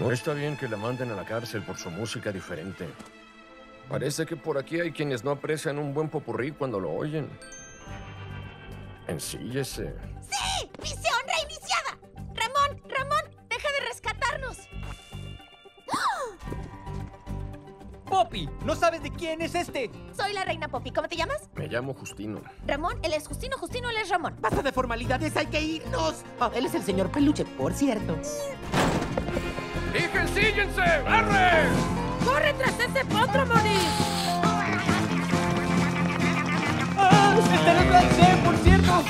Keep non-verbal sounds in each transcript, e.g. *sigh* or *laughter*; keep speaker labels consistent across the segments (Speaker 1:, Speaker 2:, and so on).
Speaker 1: No está bien que la manden a la cárcel por su música diferente. Parece que por aquí hay quienes no aprecian un buen popurrí cuando lo oyen. Ensíllese.
Speaker 2: ¡Sí! ¡Misión reiniciada! ¡Ramón! ¡Ramón! ¡Deja de rescatarnos!
Speaker 3: ¡Poppy! ¿No sabes de quién es este?
Speaker 2: Soy la reina Poppy. ¿Cómo te llamas?
Speaker 1: Me llamo Justino.
Speaker 2: Ramón, él es Justino, Justino, él es Ramón.
Speaker 3: Basta de formalidades, hay que irnos. Oh, él es el señor Peluche, por cierto.
Speaker 1: ¡Dije, ensíllense! ¡Arre!
Speaker 2: ¡Corre tras ese potro, Moni!
Speaker 3: ¡Ah! ¡Está en el plan C, por cierto!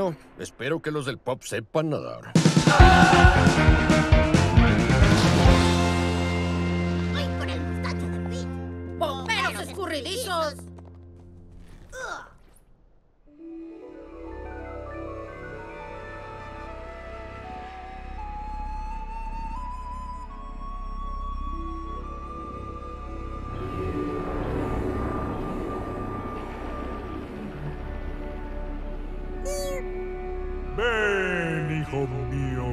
Speaker 1: Bueno, espero que los del pop sepan nadar.
Speaker 2: ¡Ay, por el mustacho de Pete! ¡Bomberos escurridizos!
Speaker 4: Hijo mío.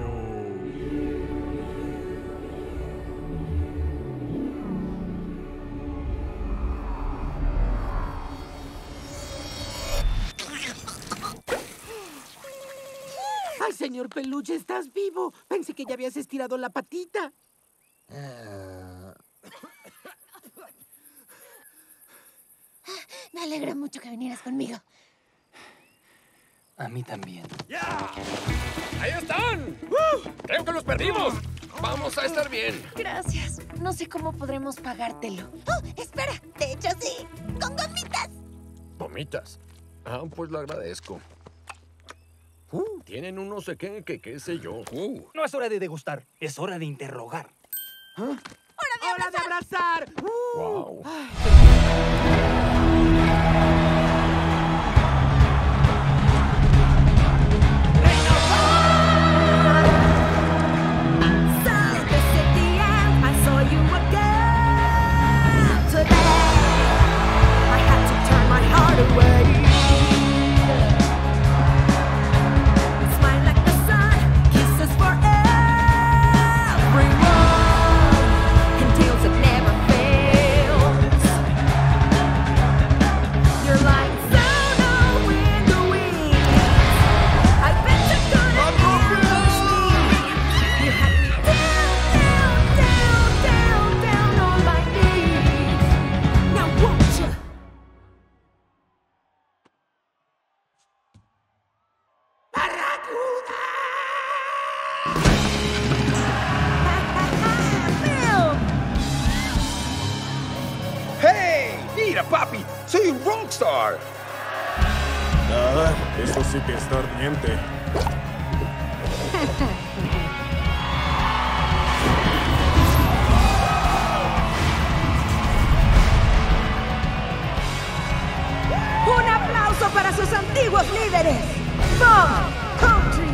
Speaker 3: ¡Ay, señor Peluche, estás vivo! Pensé que ya habías estirado la patita.
Speaker 2: Me alegra mucho que vinieras conmigo.
Speaker 3: A mí también.
Speaker 1: ¡Ahí están! ¡Creo que los perdimos! Vamos a estar bien.
Speaker 2: Gracias. No sé cómo podremos pagártelo. ¡Oh, espera! De hecho, sí. ¡Con gomitas!
Speaker 1: ¿Gomitas? Ah, pues lo agradezco. Uh, tienen un no sé qué, que qué sé yo. Uh,
Speaker 5: No es hora de degustar, es hora de interrogar.
Speaker 2: ¡Hora de
Speaker 3: ¡Hora de abrazar!
Speaker 6: ¡Soy un rockstar!
Speaker 4: Ah, eso sí que está ardiente.
Speaker 7: Un aplauso para sus antiguos líderes. Pop, country,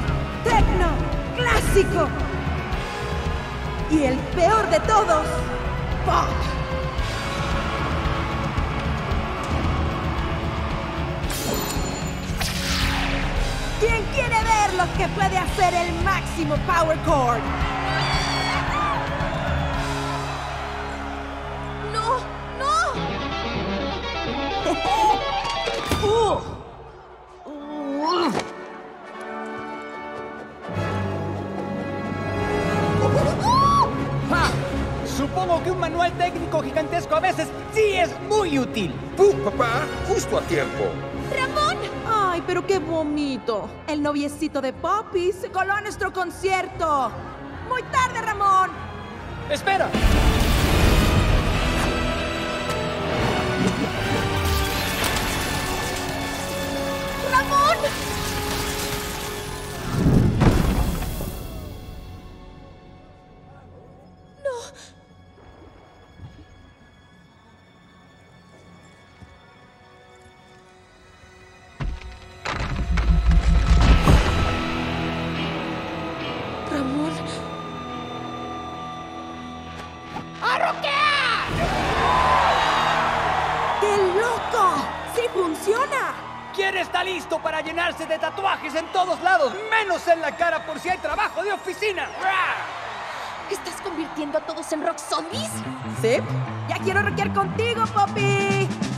Speaker 7: techno, clásico. Y el peor de todos, pop. Lo que puede hacer el máximo Power Chord.
Speaker 2: ¡No! ¡No!
Speaker 5: ¡Ja! *laughs* Supongo que un manual técnico gigantesco a veces sí es muy útil.
Speaker 6: ¡Puf, papá! Justo a tiempo.
Speaker 7: Ay, pero qué bonito. El noviecito de Poppy se coló a nuestro concierto. Muy tarde, Ramón.
Speaker 5: ¡Espera!
Speaker 2: ¡Ramón!
Speaker 5: ¿Quién está listo para llenarse de tatuajes en todos lados, menos en la cara por si hay trabajo de oficina?
Speaker 2: ¿Estás convirtiendo a todos en rock zombies?
Speaker 7: ¿Sí? Ya quiero rockear contigo, Poppy.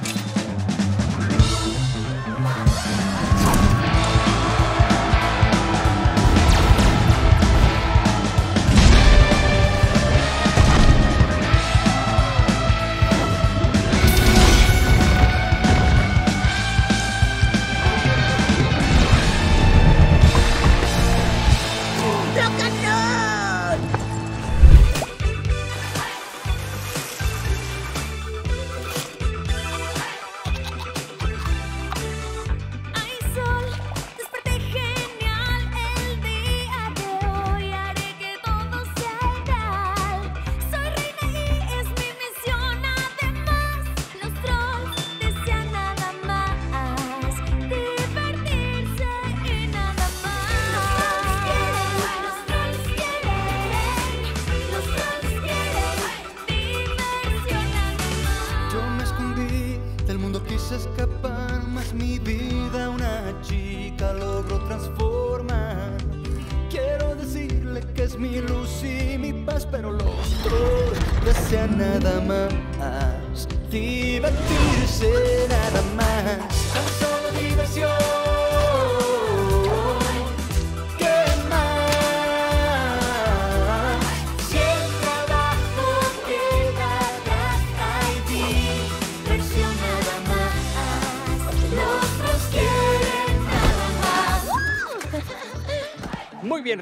Speaker 8: Nada más. Divertirse nada más.
Speaker 9: Tan solo diversión.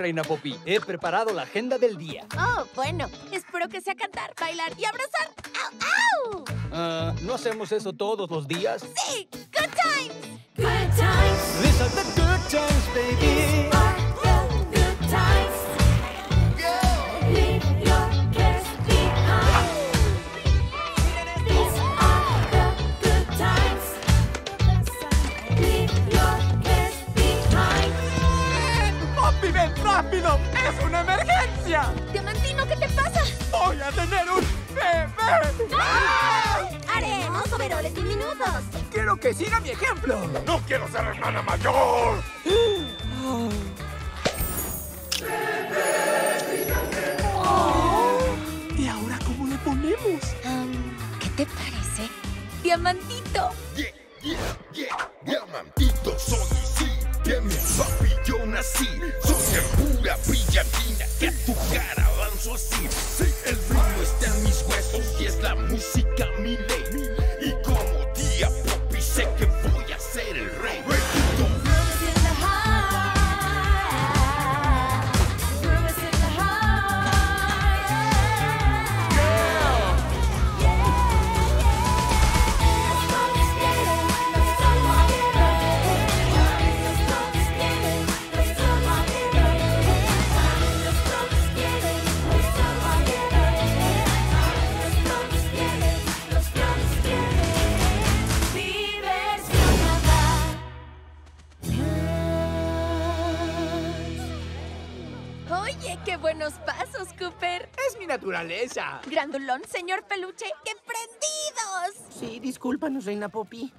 Speaker 5: Reina Poppy. He preparado la agenda del día.
Speaker 2: Oh, bueno. Espero que sea cantar, bailar y abrazar. ¡Au, au!
Speaker 5: Ah, ¿No hacemos eso todos los días?
Speaker 2: ¡Sí! ¡Good times!
Speaker 8: Good times
Speaker 9: These are the good times, baby.
Speaker 5: Ejemplo!
Speaker 6: ¡No quiero ser hermana mayor!
Speaker 3: ¿Y ahora cómo le ponemos?
Speaker 2: Am, ¿Qué te parece? Diamantito.
Speaker 6: Yeah, yeah, yeah. Diamantito soy, sí. Mi papi yo nací.
Speaker 2: Qué buenos pasos, Cooper.
Speaker 3: Es mi naturaleza.
Speaker 2: Grandulón, señor peluche, ¡qué prendidos!
Speaker 3: Sí, discúlpanos, Reina Poppy.